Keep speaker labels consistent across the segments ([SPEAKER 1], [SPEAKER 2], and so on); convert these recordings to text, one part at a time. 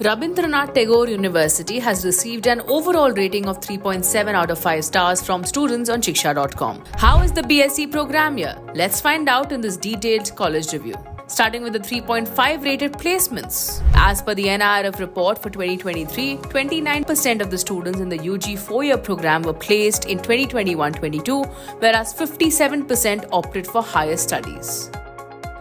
[SPEAKER 1] Rabindranath Tagore University has received an overall rating of 3.7 out of 5 stars from students on Shiksha.com. How is the BSc program here? Let's find out in this detailed college review. Starting with the 3.5 rated placements. As per the NIRF report for 2023, 29% of the students in the UG 4 year program were placed in 2021 22, whereas 57% opted for higher studies.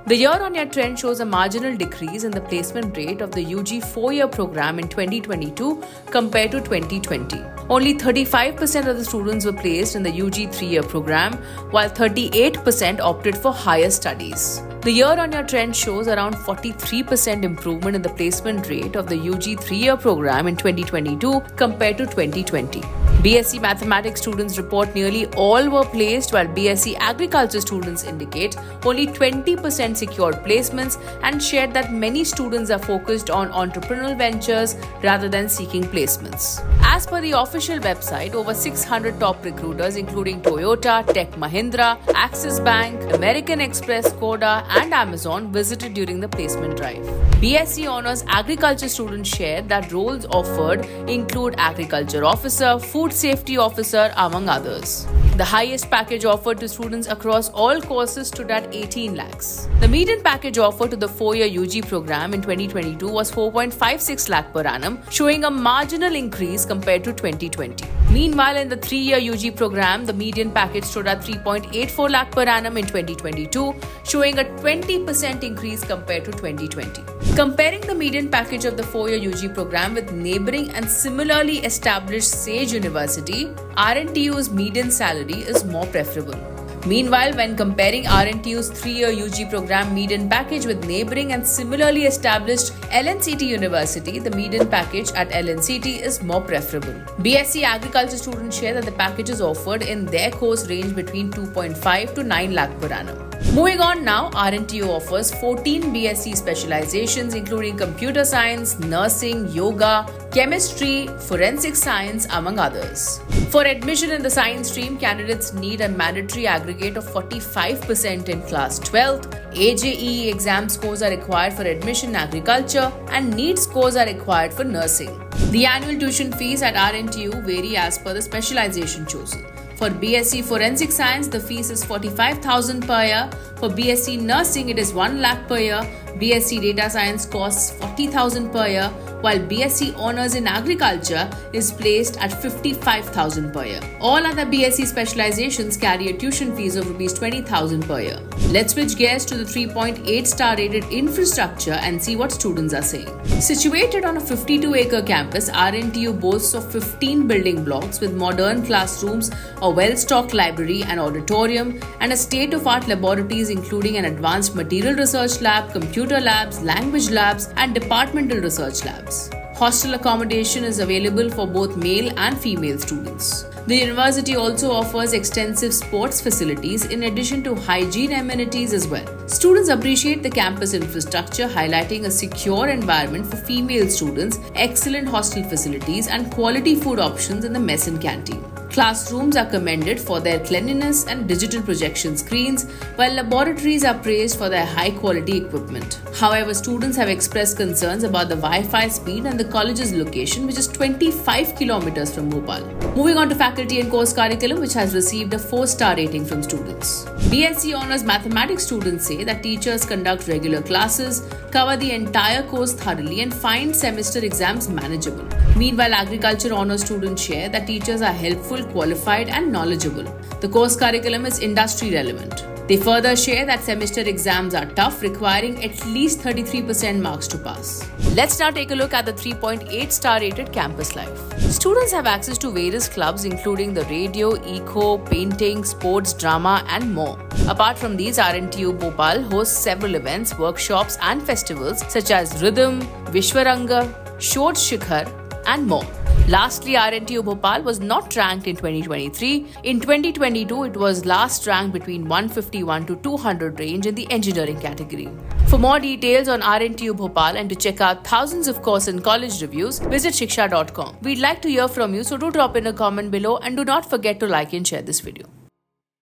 [SPEAKER 1] The year on year trend shows a marginal decrease in the placement rate of the UG 4 year program in 2022 compared to 2020. Only 35% of the students were placed in the UG 3 year program, while 38% opted for higher studies. The year on year trend shows around 43% improvement in the placement rate of the UG 3 year program in 2022 compared to 2020. BSc Mathematics students report nearly all were placed, while BSc Agriculture students indicate only 20% secured placements and shared that many students are focused on entrepreneurial ventures rather than seeking placements. As per the official website, over 600 top recruiters, including Toyota, Tech Mahindra, Axis Bank, American Express, Coda, and Amazon, visited during the placement drive. BSc Honours Agriculture students shared that roles offered include Agriculture Officer, Food Safety Officer, among others. The highest package offered to students across all courses stood at 18 lakhs. The median package offered to the four-year UG program in 2022 was 4.56 lakh per annum, showing a marginal increase compared to 2020. Meanwhile, in the three-year UG program, the median package stood at 3.84 lakh per annum in 2022, showing a 20% increase compared to 2020. Comparing the median package of the four-year UG program with neighboring and similarly established Sage University, RNTU's median salary is more preferable. Meanwhile, when comparing RNTU's three-year UG program median package with neighboring and similarly established LNCT University, the median package at LNCT is more preferable. BSc Agriculture students share that the packages offered in their course range between 2.5 to 9 lakh per annum. Moving on now, RNTU offers 14 BSc specializations including computer science, nursing, yoga, chemistry, forensic science, among others. For admission in the science stream, candidates need a mandatory aggregate of 45% in class 12th. AJE exam scores are required for admission in agriculture and NEET scores are required for nursing. The annual tuition fees at RNTU vary as per the specialization chosen. For BSc Forensic Science, the fees is 45,000 per year. For BSc Nursing, it is 1 lakh per year. BSc Data Science costs 40,000 per year, while BSc Honours in Agriculture is placed at 55,000 per year. All other BSc specializations carry a tuition fees of rupees 20,000 per year. Let's switch gears to the 3.8 star rated infrastructure and see what students are saying. Situated on a 52 acre campus, RNTU boasts of 15 building blocks with modern classrooms, a well stocked library and auditorium, and a state of art laboratories including an advanced material research lab, computer labs, language labs, and departmental research labs. Hostel accommodation is available for both male and female students. The university also offers extensive sports facilities in addition to hygiene amenities as well. Students appreciate the campus infrastructure, highlighting a secure environment for female students, excellent hostel facilities, and quality food options in the mess and canteen. Classrooms are commended for their cleanliness and digital projection screens, while laboratories are praised for their high quality equipment. However, students have expressed concerns about the Wi Fi speed and the college's location, which is 25 kilometers from Bhopal. Moving on to faculty and course curriculum, which has received a 4 star rating from students. BSc Honours Mathematics students say that teachers conduct regular classes, cover the entire course thoroughly, and find semester exams manageable. Meanwhile, Agriculture Honours students share that teachers are helpful qualified, and knowledgeable. The course curriculum is industry relevant. They further share that semester exams are tough, requiring at least 33% marks to pass. Let's now take a look at the 3.8 star rated campus life. Students have access to various clubs including the radio, eco, painting, sports, drama, and more. Apart from these, RNTU Bhopal hosts several events, workshops, and festivals such as Rhythm, Vishwaranga, Shodh Shikhar, and more. Lastly, RNTU Bhopal was not ranked in 2023. In 2022, it was last ranked between 151 to 200 range in the engineering category. For more details on RNTU Bhopal and to check out thousands of course and college reviews, visit shiksha.com. We'd like to hear from you, so do drop in a comment below and do not forget to like and share this video.